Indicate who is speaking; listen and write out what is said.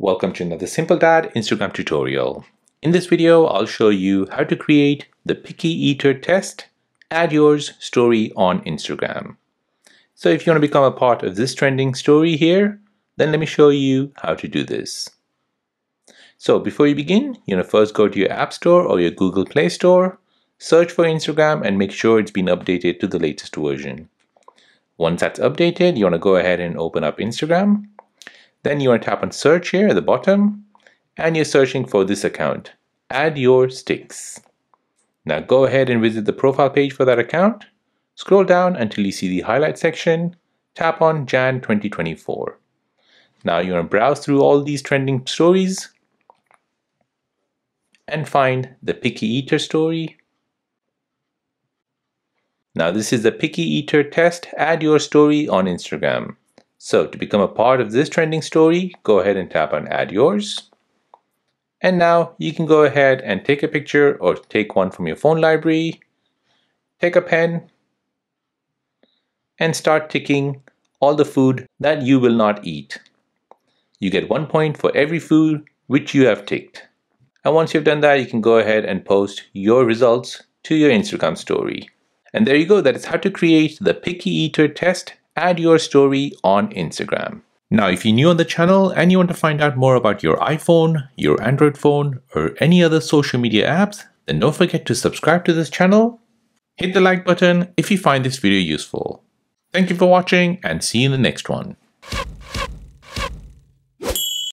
Speaker 1: Welcome to another Simple Dad Instagram tutorial. In this video, I'll show you how to create the Picky Eater test, add yours story on Instagram. So if you want to become a part of this trending story here, then let me show you how to do this. So before you begin, you want to first go to your App Store or your Google Play Store, search for Instagram and make sure it's been updated to the latest version. Once that's updated, you want to go ahead and open up Instagram then you want to tap on search here at the bottom and you're searching for this account. Add your sticks. Now go ahead and visit the profile page for that account. Scroll down until you see the highlight section. Tap on Jan 2024. Now you want to browse through all these trending stories and find the Picky Eater story. Now this is the Picky Eater test. Add your story on Instagram. So to become a part of this trending story, go ahead and tap on add yours. And now you can go ahead and take a picture or take one from your phone library, take a pen, and start ticking all the food that you will not eat. You get one point for every food which you have ticked. And once you've done that, you can go ahead and post your results to your Instagram story. And there you go, that is how to create the Picky Eater test add your story on Instagram. Now, if you're new on the channel and you want to find out more about your iPhone, your Android phone, or any other social media apps, then don't forget to subscribe to this channel. Hit the like button if you find this video useful. Thank you for watching and see you in the next one.